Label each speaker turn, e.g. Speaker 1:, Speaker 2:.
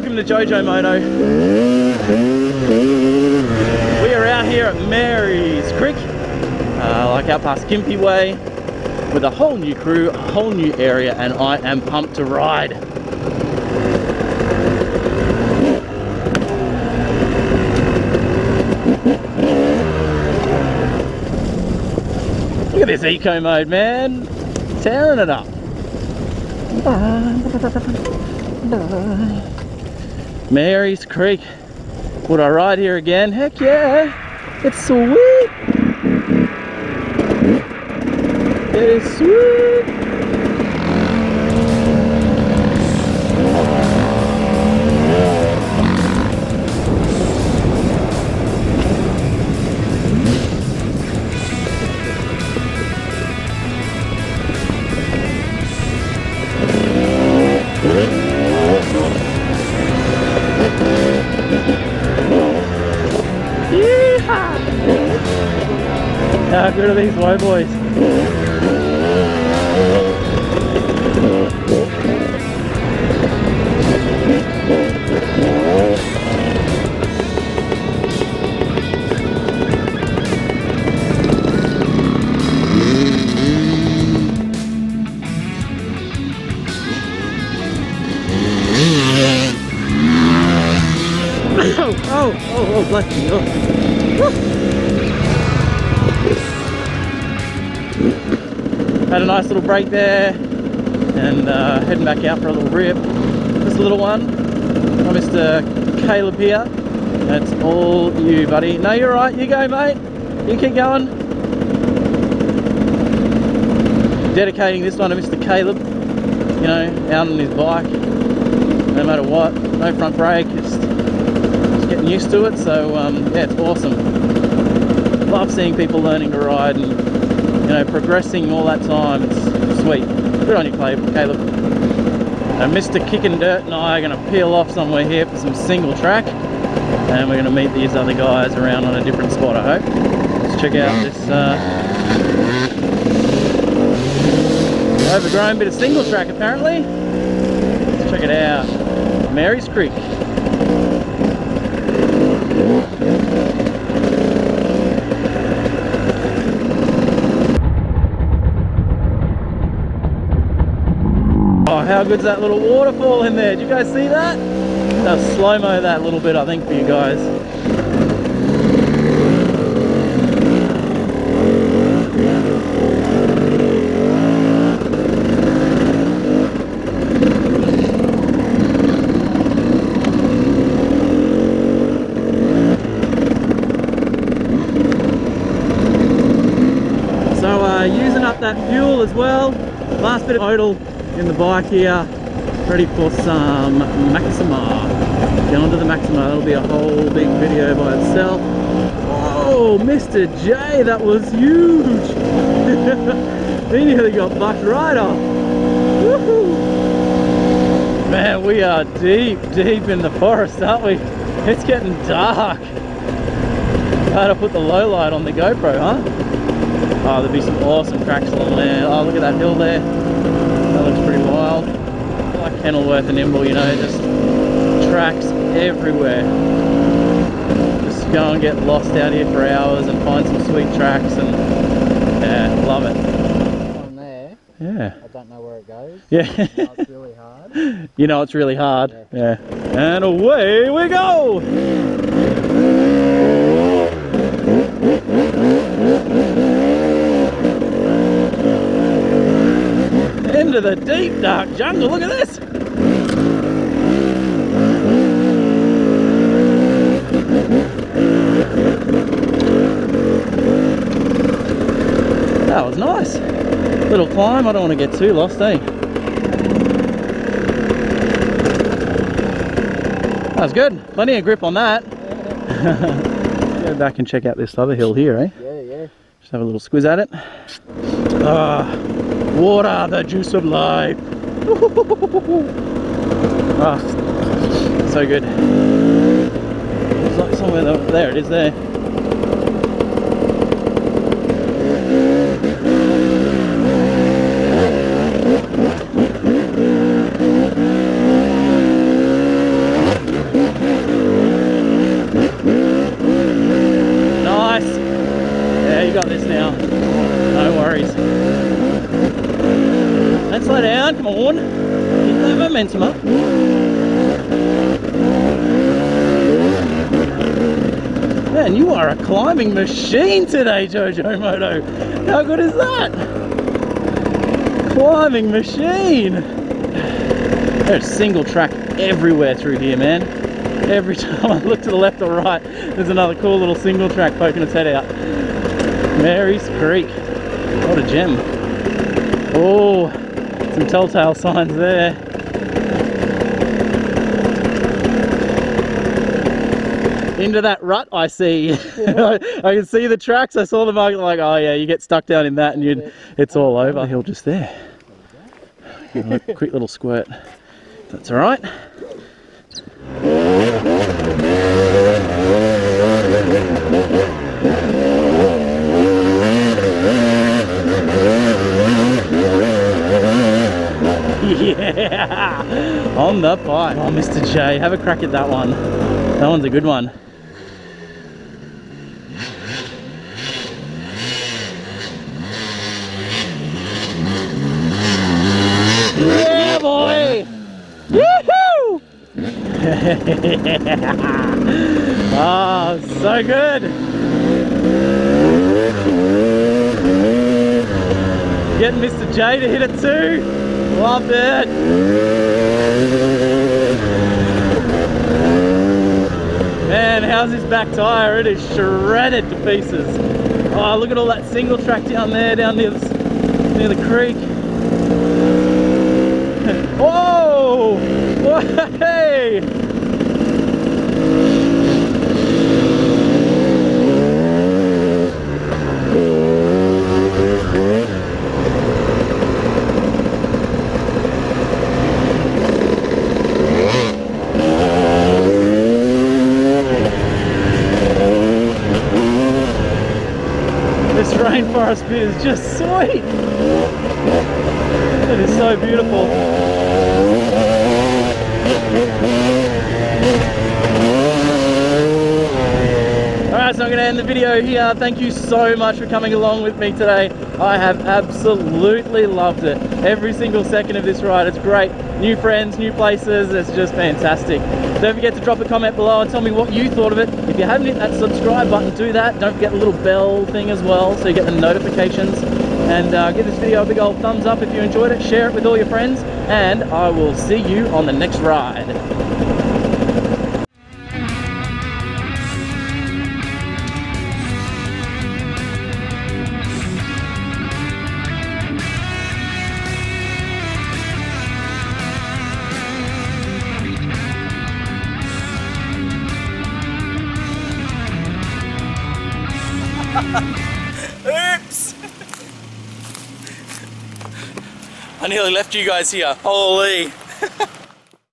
Speaker 1: welcome to JoeJoe Moto. We are out here at Mary's Creek, uh, like out past Gympie Way, with a whole new crew, a whole new area, and I am pumped to ride. Look at this eco mode, man. Tearing it up. Mary's Creek. Would I ride here again? Heck yeah! It's sweet! It is sweet! Good are these low boys? Oh, oh, oh, bless you. Oh. Had a nice little break there and uh, heading back out for a little rip. Just a little one. I'm Mr. Caleb here. That's all you, buddy. No, you're right. You go, mate. You keep going. Dedicating this one to Mr. Caleb. You know, out on his bike. No matter what. No front brake. Just getting used to it so um, yeah it's awesome love seeing people learning to ride and know progressing all that time it's sweet. Good on you Caleb and Mr Kikn Dirt and I are going to peel off somewhere here for some single track and we're going to meet these other guys around on a different spot I hope. Let's check out this uh, overgrown bit of single track apparently. Let's check it out. Mary's Creek Oh, how good's that little waterfall in there? Did you guys see that? I'll slow-mo that a little bit, I think, for you guys. So uh, using up that fuel as well. Last bit of Motul in the bike here. Ready for some Maxima. Get onto the Maxima, that'll be a whole big video by itself. Oh, Mr. J, that was huge. he nearly got bucked right off. Man, we are deep, deep in the forest, aren't we? It's getting dark. How to put the low light on the GoPro, huh? Oh, there'll be some awesome tracks along there. Oh, look at that hill there. That looks pretty wild. Like Kenilworth and Imbil, you know, just tracks everywhere. Just go and get lost out here for hours and find some sweet tracks and yeah, love it.
Speaker 2: on there.
Speaker 1: Yeah.
Speaker 2: I don't know where it goes.
Speaker 1: Yeah.
Speaker 2: No, it's really hard.
Speaker 1: you know it's really hard. Yeah. And away we go! Into the deep dark jungle, look at this! That was nice. Little climb, I don't want to get too lost, eh? That was good. Plenty of grip on that. Go back and check out this other hill here, eh?
Speaker 2: Yeah, yeah.
Speaker 1: Just have a little squiz at it. Ah, water, the juice of life. ah, so good. It's like somewhere there, there it is there. momentum up. Man, you are a climbing machine today, JoeJoe Moto. How good is that? Climbing machine. There's single track everywhere through here, man. Every time I look to the left or right, there's another cool little single track poking its head out. Mary's Creek. What a gem. Oh, some telltale signs there. Into that rut I see. I, I can see the tracks. I saw the mark like, oh yeah, you get stuck down in that and you it's all over. Hill just there. A quick little squirt. That's all right. Yeah, on the pipe. Oh, Mr. J, have a crack at that one. That one's a good one. So good! Getting Mr. J to hit it too. Love it. Man, how's his back tire? It is shredded to pieces. Oh, look at all that single track down there, down near the, near the creek. Whoa! Hey! This rainforest bit is just sweet. It is so beautiful. Alright, so I'm going to end the video here. Thank you so much for coming along with me today. I have absolutely loved it. Every single second of this ride, it's great. New friends, new places, it's just fantastic. Don't forget to drop a comment below and tell me what you thought of it. If you haven't hit that subscribe button, do that. Don't forget the little bell thing as well so you get the notifications. And uh, give this video a big old thumbs up if you enjoyed it. Share it with all your friends. And I will see you on the next ride. Oops! I nearly left you guys here. Holy!